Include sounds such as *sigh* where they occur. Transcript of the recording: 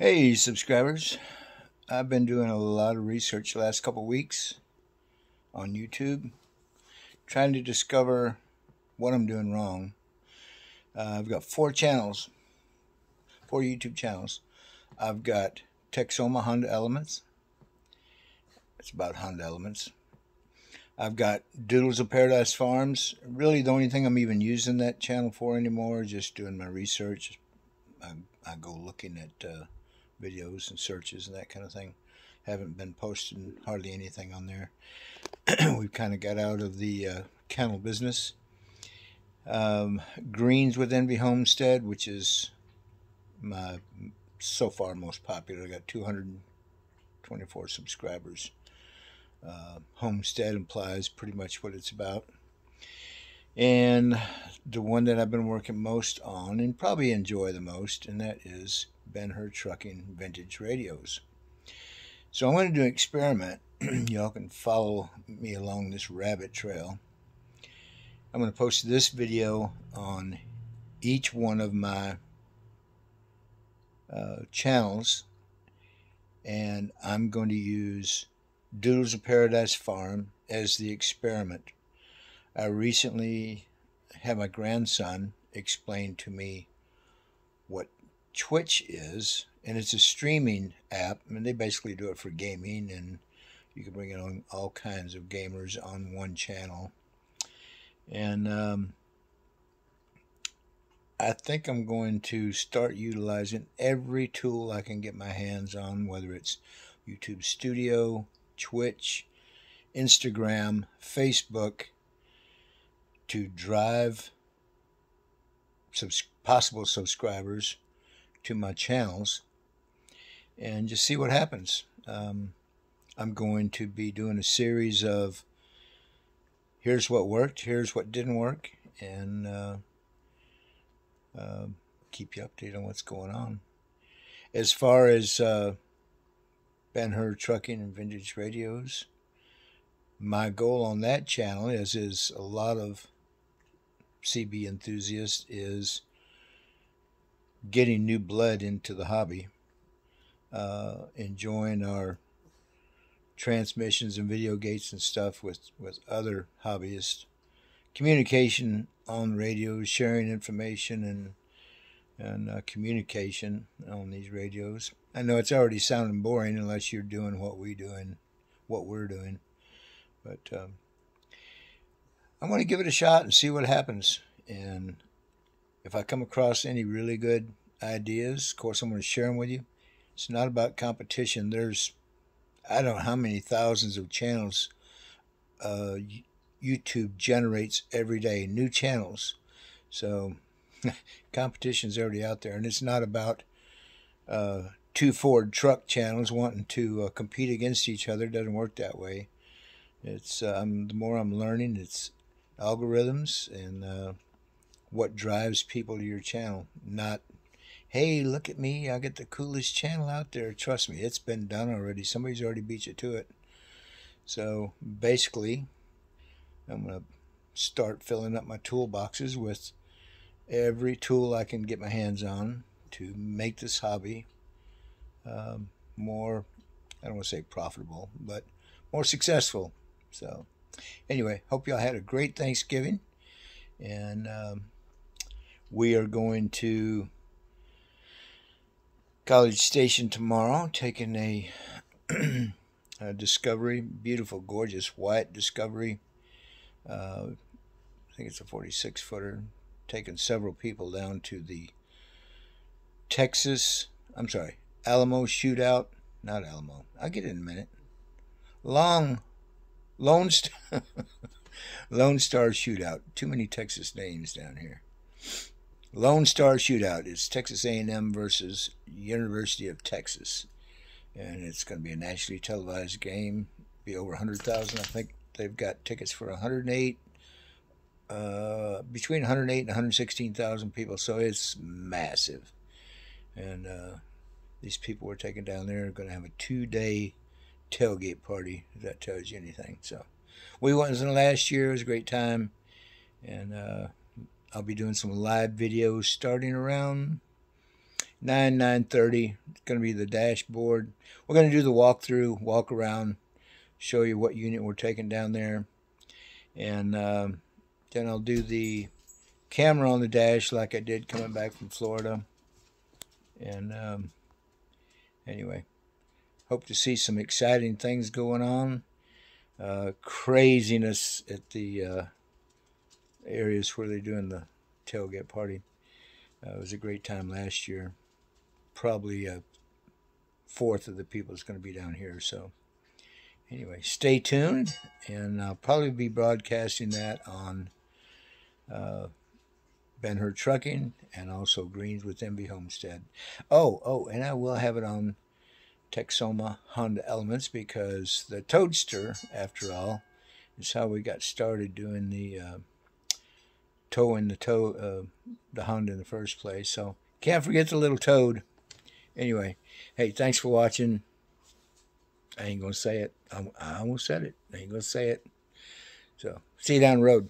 Hey subscribers, I've been doing a lot of research the last couple weeks on YouTube trying to discover what I'm doing wrong. Uh, I've got four channels, four YouTube channels. I've got Texoma Honda Elements. It's about Honda Elements. I've got Doodles of Paradise Farms. Really the only thing I'm even using that channel for anymore, just doing my research. I, I go looking at uh, videos and searches and that kind of thing. Haven't been posting hardly anything on there. *clears throat* We've kind of got out of the uh, kennel business. Um, Greens with Envy Homestead, which is my so far most popular. I got 224 subscribers. Uh, homestead implies pretty much what it's about. And the one that I've been working most on and probably enjoy the most, and that is Ben Hur Trucking Vintage Radios. So I'm going to do an experiment. *clears throat* Y'all can follow me along this rabbit trail. I'm going to post this video on each one of my uh, channels and I'm going to use Doodles of Paradise Farm as the experiment. I recently had my grandson explain to me Twitch is, and it's a streaming app. I mean, they basically do it for gaming, and you can bring in all kinds of gamers on one channel. And um, I think I'm going to start utilizing every tool I can get my hands on, whether it's YouTube Studio, Twitch, Instagram, Facebook, to drive subs possible subscribers to my channels and just see what happens. Um, I'm going to be doing a series of here's what worked, here's what didn't work, and uh, uh, keep you updated on what's going on. As far as uh, Ben Hur Trucking and Vintage Radios, my goal on that channel, as is a lot of CB enthusiasts, is getting new blood into the hobby, uh, enjoying our transmissions and video gates and stuff with, with other hobbyists, communication on radios, sharing information and and uh, communication on these radios. I know it's already sounding boring unless you're doing what we do and what we're doing, but um, I'm going to give it a shot and see what happens. And if I come across any really good ideas, of course, I'm going to share them with you. It's not about competition. There's, I don't know how many thousands of channels uh, YouTube generates every day, new channels. So *laughs* competition's already out there, and it's not about uh, two Ford truck channels wanting to uh, compete against each other. It doesn't work that way. It's um, the more I'm learning, it's algorithms and uh, what drives people to your channel, not hey, look at me, I get the coolest channel out there. Trust me, it's been done already. Somebody's already beat you to it. So basically, I'm going to start filling up my toolboxes with every tool I can get my hands on to make this hobby um, more, I don't want to say profitable, but more successful. So anyway, hope y'all had a great Thanksgiving. And um, we are going to College Station tomorrow, taking a, *clears throat* a Discovery, beautiful, gorgeous white Discovery. Uh, I think it's a 46 footer. Taking several people down to the Texas, I'm sorry, Alamo shootout. Not Alamo. I'll get it in a minute. Long, Lone Star, *laughs* Lone Star shootout. Too many Texas names down here. Lone Star Shootout is Texas A&M versus University of Texas, and it's going to be a nationally televised game. Be over 100,000. I think they've got tickets for 108, uh, between 108 and 116,000 people. So it's massive, and uh, these people we're taking down there are going to have a two-day tailgate party. If that tells you anything. So we went in last year. It was a great time, and. Uh, I'll be doing some live videos starting around 9, 9.30. It's going to be the dashboard. We're going to do the walkthrough, walk around, show you what unit we're taking down there. And um, then I'll do the camera on the dash like I did coming back from Florida. And um, anyway, hope to see some exciting things going on. Uh, craziness at the uh, areas where they're doing the tailgate party. Uh, it was a great time last year. Probably a fourth of the people is going to be down here. So, anyway, stay tuned, and I'll probably be broadcasting that on uh, Ben Hur Trucking and also Greens with Envy Homestead. Oh, oh, and I will have it on Texoma Honda Elements because the Toadster, after all, is how we got started doing the uh, towing the tow uh, the Honda in the first place. So can't forget the little Toad. Anyway, hey, thanks for watching. I ain't gonna say it. I, I almost said it. I ain't gonna say it. So see you down the road.